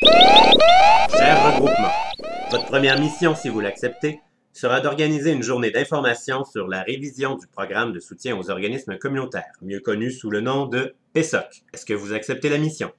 Cher regroupement, votre première mission, si vous l'acceptez, sera d'organiser une journée d'information sur la révision du programme de soutien aux organismes communautaires, mieux connu sous le nom de PESOC. Est-ce que vous acceptez la mission?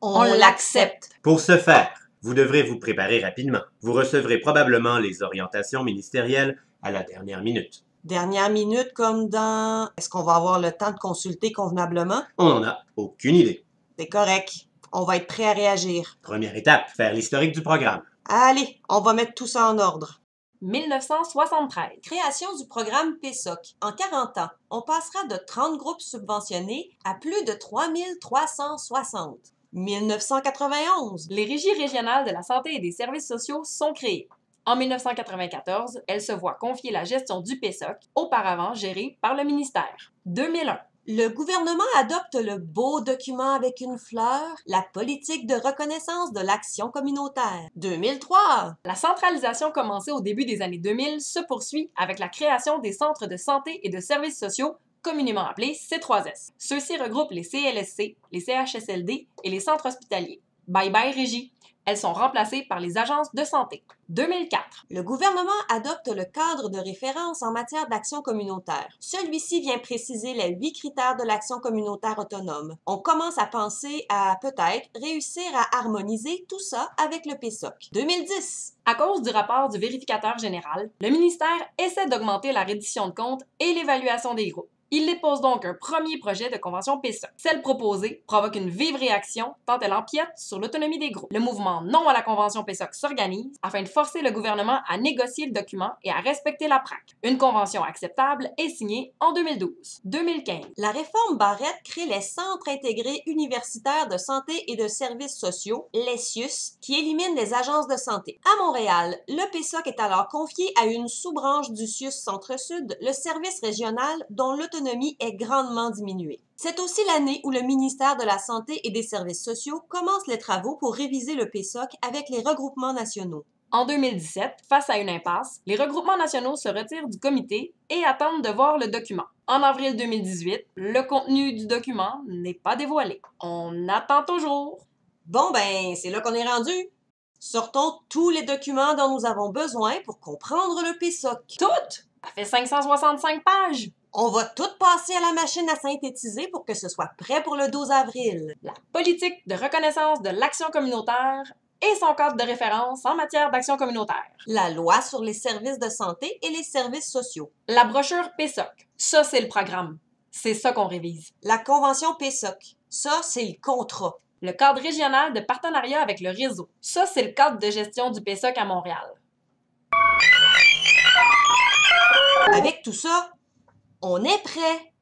On, l'accepte. Pour ce faire, vous devrez vous préparer rapidement. Vous recevrez probablement les orientations ministérielles à la dernière minute. Dernière minute comme dans... Est-ce qu'on va avoir le temps de consulter convenablement? On n'en a aucune idée. C'est correct. On va être prêt à réagir. Première étape, faire l'historique du programme. Allez, on va mettre tout ça en ordre. 1973. Création du programme PESOC. En 40 ans, on passera de 30 groupes subventionnés à plus de 3360. 1991. Les régies régionales de la santé et des services sociaux sont créées. En 1994, elles se voient confier la gestion du PESOC, auparavant géré par le ministère. 2001. Le gouvernement adopte le beau document avec une fleur, la politique de reconnaissance de l'action communautaire. 2003. La centralisation commencée au début des années 2000 se poursuit avec la création des centres de santé et de services sociaux communément appelés C3S. Ceux-ci regroupent les CLSC, les CHSLD et les centres hospitaliers. Bye bye régie. Elles sont remplacées par les agences de santé. 2004. Le gouvernement adopte le cadre de référence en matière d'action communautaire. Celui-ci vient préciser les huit critères de l'action communautaire autonome. On commence à penser à peut-être réussir à harmoniser tout ça avec le PSOC. 2010. À cause du rapport du vérificateur général, le ministère essaie d'augmenter la reddition de comptes et l'évaluation des groupes. Il dépose donc un premier projet de convention PESA. Celle proposée provoque une vive réaction tant elle empiète sur l'autonomie des groupes. Le mouvement Non à la convention PESOC s'organise afin de forcer le gouvernement à négocier le document et à respecter la PRAC. Une convention acceptable est signée en 2012. 2015. La réforme Barrette crée les Centres intégrés universitaires de santé et de services sociaux, les CIUS, qui éliminent les agences de santé. À Montréal, le PESOC est alors confié à une sous-branche du CIUS Centre-Sud, le service régional dont l'autonomie est grandement diminuée. C'est aussi l'année où le ministère de la Santé et des Services sociaux commence les travaux pour réviser le PSOC avec les regroupements nationaux. En 2017, face à une impasse, les regroupements nationaux se retirent du comité et attendent de voir le document. En avril 2018, le contenu du document n'est pas dévoilé. On attend toujours. Bon ben, c'est là qu'on est rendu. Sortons tous les documents dont nous avons besoin pour comprendre le PSOC. Toutes! Ça fait 565 pages! On va tout passer à la machine à synthétiser pour que ce soit prêt pour le 12 avril. La politique de reconnaissance de l'action communautaire et son cadre de référence en matière d'action communautaire. La loi sur les services de santé et les services sociaux. La brochure PESOC. Ça, c'est le programme. C'est ça qu'on révise. La convention PESOC. Ça, c'est le contrat. Le cadre régional de partenariat avec le réseau. Ça, c'est le cadre de gestion du PESOC à Montréal. Avec tout ça, on est prêt!